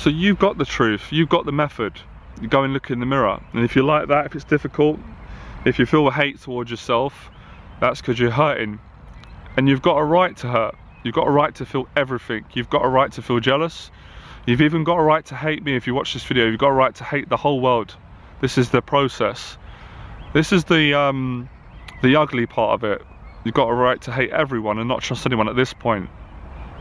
So you've got the truth, you've got the method. You go and look in the mirror. And if you like that, if it's difficult, if you feel hate towards yourself, that's because you're hurting. And you've got a right to hurt. You've got a right to feel everything. You've got a right to feel jealous. You've even got a right to hate me if you watch this video. You've got a right to hate the whole world. This is the process. This is the um, the ugly part of it. You've got a right to hate everyone and not trust anyone at this point.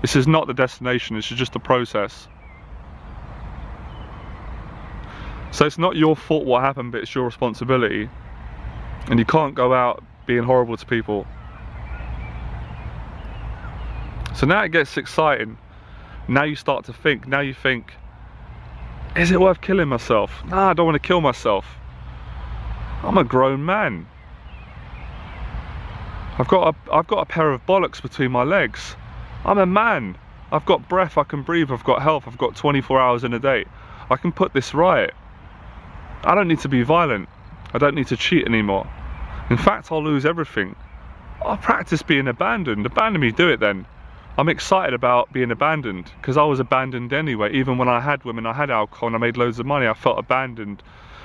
This is not the destination, this is just the process. So it's not your fault what happened, but it's your responsibility. And you can't go out being horrible to people. So now it gets exciting. Now you start to think, now you think, is it worth killing myself? Nah, I don't want to kill myself. I'm a grown man. I've got a, I've got a pair of bollocks between my legs. I'm a man. I've got breath, I can breathe, I've got health, I've got 24 hours in a day. I can put this right. I don't need to be violent. I don't need to cheat anymore. In fact, I'll lose everything. I'll practice being abandoned. Abandon me, do it then. I'm excited about being abandoned because I was abandoned anyway. Even when I had women, I had alcohol and I made loads of money, I felt abandoned.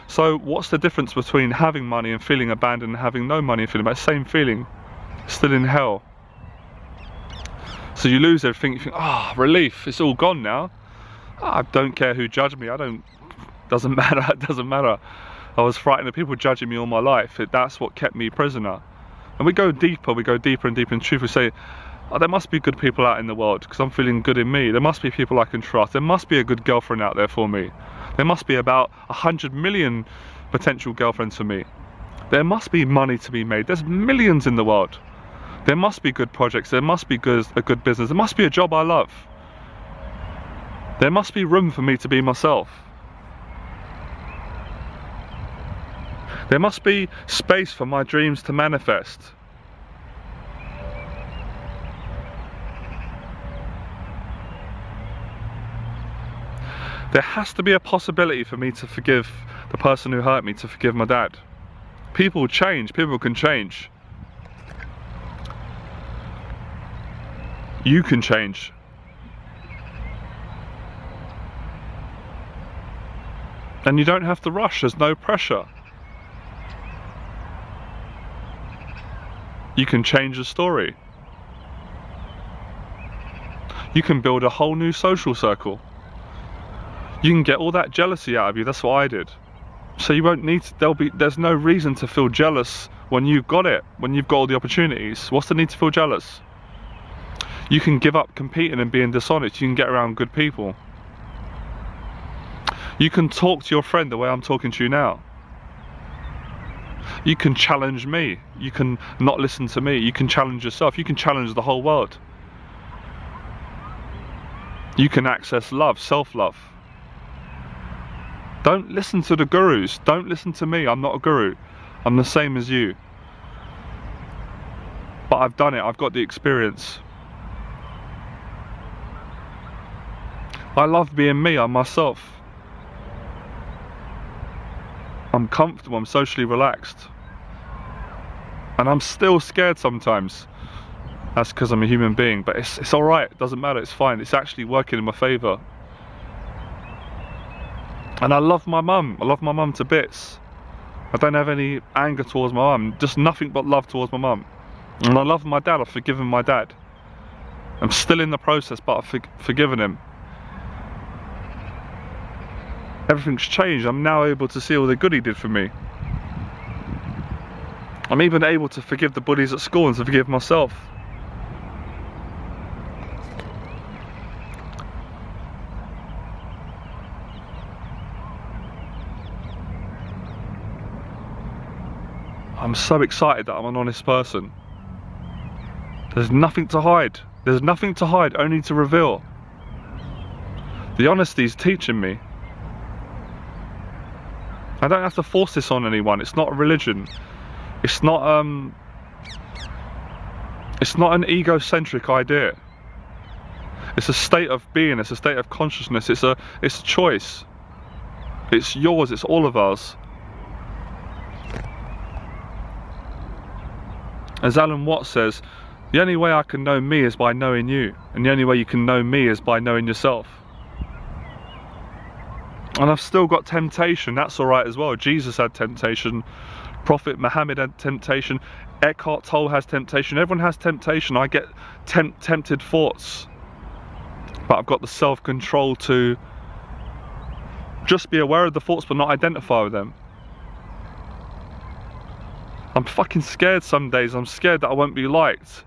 So what's the difference between having money and feeling abandoned and having no money and feeling about same feeling? Still in hell. So you lose everything, you think, ah, oh, relief, it's all gone now. Oh, I don't care who judged me, I don't doesn't matter, it doesn't matter. I was frightened of people judging me all my life. That's what kept me prisoner. And we go deeper, we go deeper and deeper in truth. We say, oh, there must be good people out in the world because I'm feeling good in me. There must be people I can trust. There must be a good girlfriend out there for me. There must be about a hundred million potential girlfriends for me. There must be money to be made. There's millions in the world. There must be good projects. There must be good, a good business. There must be a job I love. There must be room for me to be myself. There must be space for my dreams to manifest. There has to be a possibility for me to forgive the person who hurt me, to forgive my dad. People change, people can change. You can change. And you don't have to rush, there's no pressure. You can change the story. You can build a whole new social circle. You can get all that jealousy out of you, that's what I did. So you won't need to, there'll be, there's no reason to feel jealous when you've got it, when you've got all the opportunities. What's the need to feel jealous? You can give up competing and being dishonest, you can get around good people. You can talk to your friend the way I'm talking to you now. You can challenge me. You can not listen to me. You can challenge yourself. You can challenge the whole world. You can access love, self-love. Don't listen to the gurus. Don't listen to me. I'm not a guru. I'm the same as you. But I've done it. I've got the experience. I love being me. I'm myself. I'm comfortable, I'm socially relaxed. And I'm still scared sometimes. That's because I'm a human being, but it's, it's alright, it doesn't matter, it's fine. It's actually working in my favour. And I love my mum, I love my mum to bits. I don't have any anger towards my mum, just nothing but love towards my mum. And I love my dad, I've forgiven my dad. I'm still in the process, but I've forgiven him everything's changed. I'm now able to see all the good he did for me. I'm even able to forgive the bullies at school and to forgive myself. I'm so excited that I'm an honest person. There's nothing to hide. There's nothing to hide, only to reveal. The honesty is teaching me. I don't have to force this on anyone. It's not a religion. It's not um it's not an egocentric idea. It's a state of being, it's a state of consciousness, it's a it's a choice. It's yours, it's all of ours. As Alan Watts says, the only way I can know me is by knowing you, and the only way you can know me is by knowing yourself. And I've still got temptation, that's alright as well. Jesus had temptation, Prophet Muhammad had temptation, Eckhart Tolle has temptation, everyone has temptation. I get temp tempted thoughts, but I've got the self control to just be aware of the thoughts but not identify with them. I'm fucking scared some days, I'm scared that I won't be liked,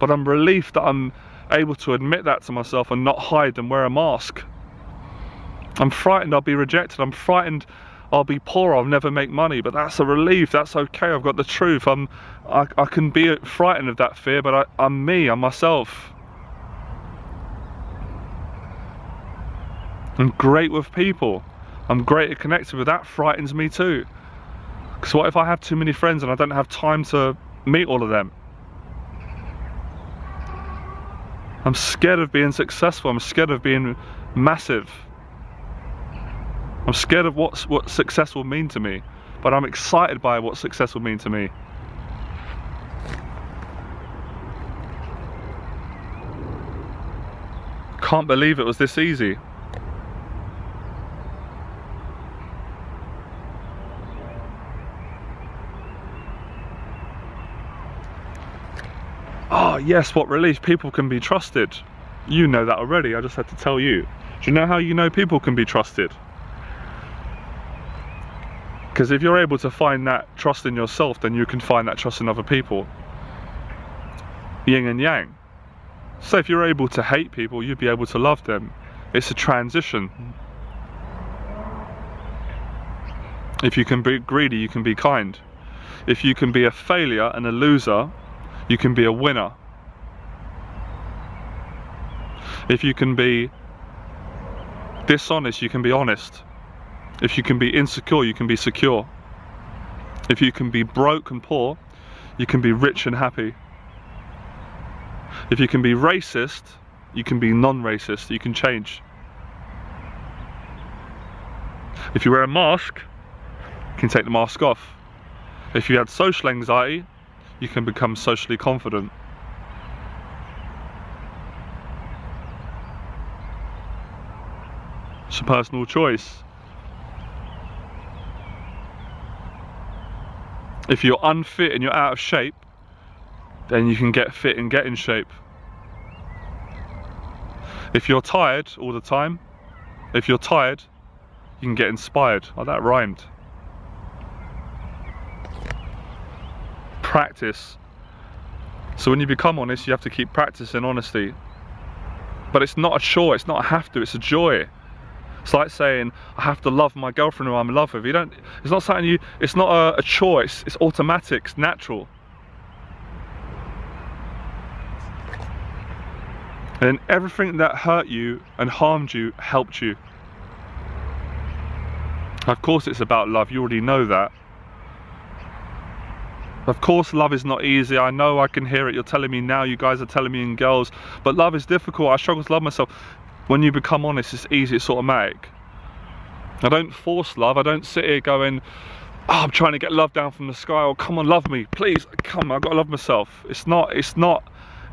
but I'm relieved that I'm able to admit that to myself and not hide and wear a mask. I'm frightened I'll be rejected. I'm frightened I'll be poor. I'll never make money. But that's a relief. That's okay. I've got the truth. I'm. I, I can be frightened of that fear, but I, I'm me. I'm myself. I'm great with people. I'm great at connecting with. That frightens me too. Because what if I have too many friends and I don't have time to meet all of them? I'm scared of being successful. I'm scared of being massive. I'm scared of what, what success will mean to me, but I'm excited by what success will mean to me. Can't believe it was this easy. Oh yes, what relief, people can be trusted. You know that already, I just had to tell you. Do you know how you know people can be trusted? Because if you're able to find that trust in yourself, then you can find that trust in other people. Yin and yang. So if you're able to hate people, you'd be able to love them. It's a transition. If you can be greedy, you can be kind. If you can be a failure and a loser, you can be a winner. If you can be dishonest, you can be honest. If you can be insecure, you can be secure. If you can be broke and poor, you can be rich and happy. If you can be racist, you can be non-racist, you can change. If you wear a mask, you can take the mask off. If you had social anxiety, you can become socially confident. It's a personal choice. If you're unfit and you're out of shape, then you can get fit and get in shape. If you're tired all the time, if you're tired, you can get inspired. Oh, that rhymed. Practice. So when you become honest, you have to keep practicing honesty. But it's not a chore, it's not a have to, it's a joy. It's like saying, I have to love my girlfriend who I'm in love with. You don't, it's not something you, it's not a, a choice, it's automatic, it's natural. And everything that hurt you and harmed you helped you. Of course it's about love, you already know that. Of course love is not easy, I know I can hear it, you're telling me now, you guys are telling me in girls, but love is difficult, I struggle to love myself when you become honest, it's easy, it's automatic. I don't force love, I don't sit here going, oh, I'm trying to get love down from the sky, or come on, love me, please, come, I've got to love myself. It's not, it's not,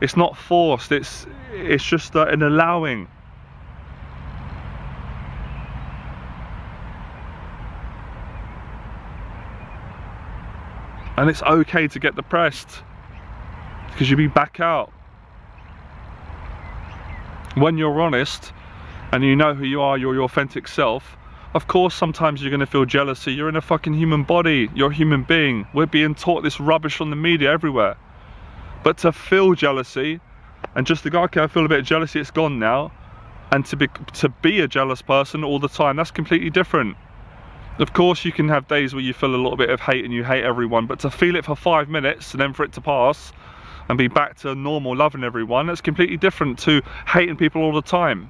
it's not forced, it's, it's just uh, an allowing. And it's okay to get depressed because you'll be back out when you're honest and you know who you are, you're your authentic self, of course sometimes you're going to feel jealousy. You're in a fucking human body. You're a human being. We're being taught this rubbish on the media everywhere. But to feel jealousy and just to go, okay, I feel a bit of jealousy, it's gone now. And to be, to be a jealous person all the time, that's completely different. Of course you can have days where you feel a little bit of hate and you hate everyone, but to feel it for five minutes and then for it to pass, and be back to normal loving everyone, that's completely different to hating people all the time.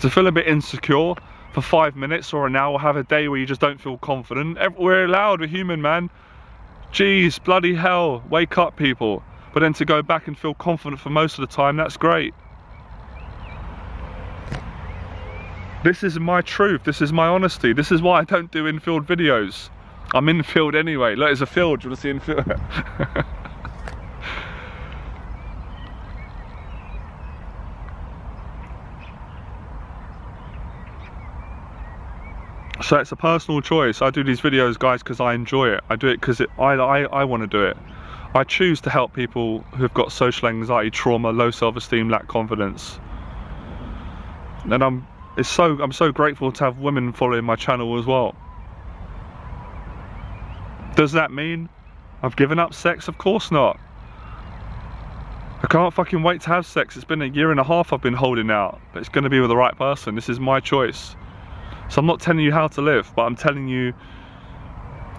To feel a bit insecure for five minutes or an hour, have a day where you just don't feel confident, we're allowed, we're human, man. Jeez, bloody hell, wake up people. But then to go back and feel confident for most of the time, that's great. This is my truth, this is my honesty, this is why I don't do infield videos. I'm infield anyway. Look, it's a field, do you want to see infield? So it's a personal choice. I do these videos, guys, because I enjoy it. I do it because I, I, I want to do it. I choose to help people who've got social anxiety, trauma, low self-esteem, lack confidence. And I'm it's so I'm so grateful to have women following my channel as well. Does that mean I've given up sex? Of course not. I can't fucking wait to have sex. It's been a year and a half I've been holding out, but it's going to be with the right person. This is my choice. So I'm not telling you how to live, but I'm telling you,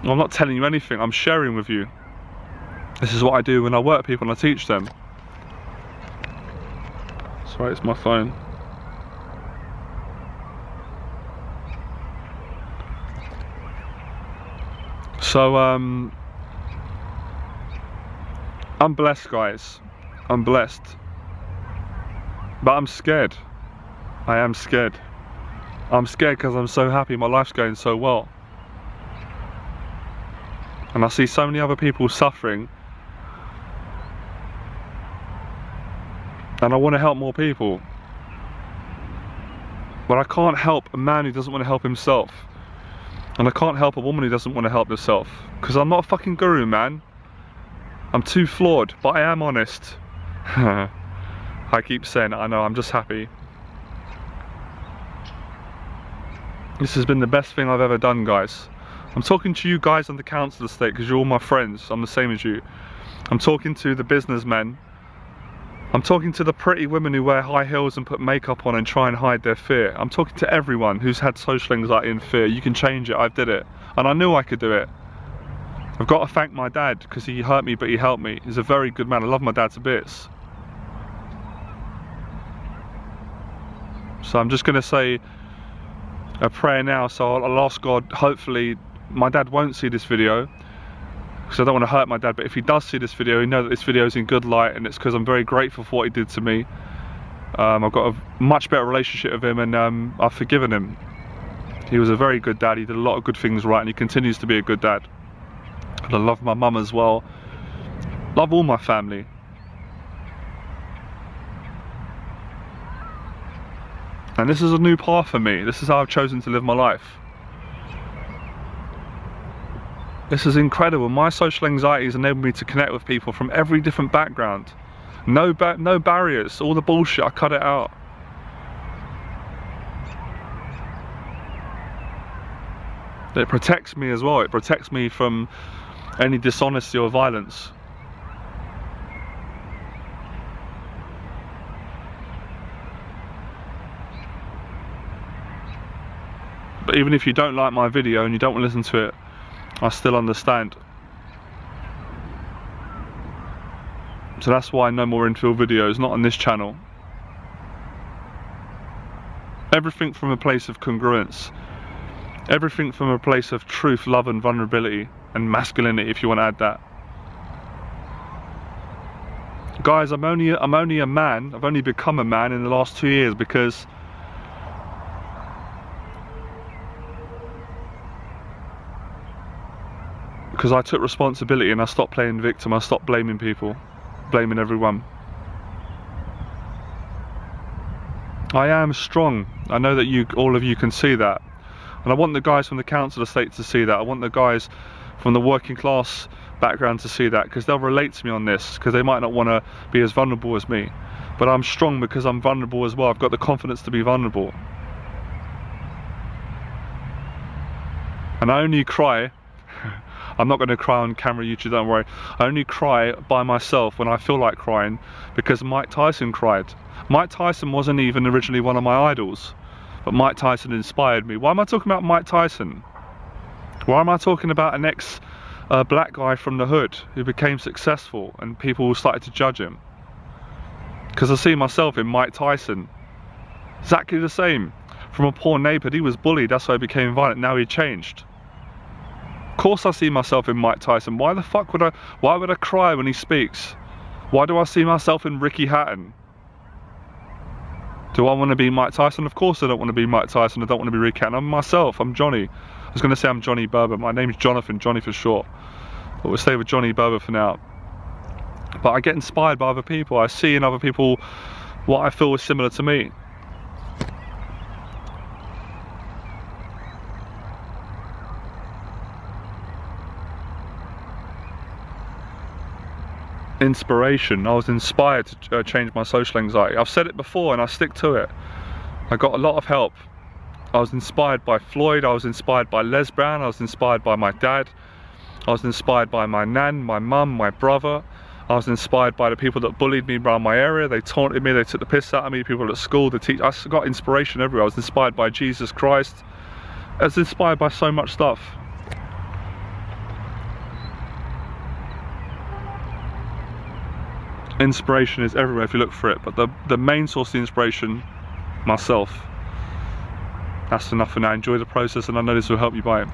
I'm not telling you anything, I'm sharing with you. This is what I do when I work people and I teach them. Sorry, it's my phone. So, um, I'm blessed, guys. I'm blessed. But I'm scared. I am scared. I'm scared because I'm so happy my life's going so well. And I see so many other people suffering. And I want to help more people. But I can't help a man who doesn't want to help himself. And I can't help a woman who doesn't want to help herself. Because I'm not a fucking guru, man. I'm too flawed, but I am honest. I keep saying I know, I'm just happy. This has been the best thing I've ever done, guys. I'm talking to you guys on the council estate because you're all my friends. I'm the same as you. I'm talking to the businessmen. I'm talking to the pretty women who wear high heels and put makeup on and try and hide their fear. I'm talking to everyone who's had social anxiety and fear. You can change it. I did it. And I knew I could do it. I've got to thank my dad because he hurt me but he helped me. He's a very good man. I love my dad to bits. So I'm just going to say a prayer now. So I'll, ask God, hopefully, my dad won't see this video because I don't want to hurt my dad. But if he does see this video, he know that this video is in good light, and it's because I'm very grateful for what he did to me. Um, I've got a much better relationship with him, and um, I've forgiven him. He was a very good dad. He did a lot of good things right, and he continues to be a good dad. And I love my mum as well. Love all my family. And this is a new path for me. This is how I've chosen to live my life. This is incredible. My social anxiety has enabled me to connect with people from every different background. No, ba no barriers. All the bullshit, I cut it out. It protects me as well. It protects me from any dishonesty or violence. But even if you don't like my video and you don't want to listen to it, I still understand. So that's why no more infield videos, not on this channel. Everything from a place of congruence. Everything from a place of truth, love and vulnerability and masculinity if you want to add that. Guys, I'm only I'm only a man. I've only become a man in the last 2 years because because I took responsibility and I stopped playing victim, I stopped blaming people, blaming everyone. I am strong. I know that you, all of you can see that. And I want the guys from the council estate to see that. I want the guys from the working class background to see that because they'll relate to me on this because they might not want to be as vulnerable as me. But I'm strong because I'm vulnerable as well. I've got the confidence to be vulnerable. And I only cry I'm not going to cry on camera, YouTube, don't worry. I only cry by myself when I feel like crying because Mike Tyson cried. Mike Tyson wasn't even originally one of my idols, but Mike Tyson inspired me. Why am I talking about Mike Tyson? Why am I talking about an ex uh, black guy from the hood who became successful and people started to judge him? Because I see myself in Mike Tyson. Exactly the same. From a poor neighbourhood, he was bullied, that's why he became violent, now he changed course I see myself in Mike Tyson. Why the fuck would I, why would I cry when he speaks? Why do I see myself in Ricky Hatton? Do I want to be Mike Tyson? Of course I don't want to be Mike Tyson. I don't want to be Ricky Hatton. I'm myself. I'm Johnny. I was going to say I'm Johnny Berba. My name's Jonathan, Johnny for short. But we'll stay with Johnny Berba for now. But I get inspired by other people. I see in other people what I feel is similar to me. Inspiration. I was inspired to uh, change my social anxiety. I've said it before and I stick to it. I got a lot of help. I was inspired by Floyd, I was inspired by Les Brown, I was inspired by my dad, I was inspired by my nan, my mum, my brother. I was inspired by the people that bullied me around my area. They taunted me, they took the piss out of me, people at school, the teach I got inspiration everywhere. I was inspired by Jesus Christ. I was inspired by so much stuff. Inspiration is everywhere if you look for it but the the main source of the inspiration myself. That's enough for now. Enjoy the process and I know this will help you buy it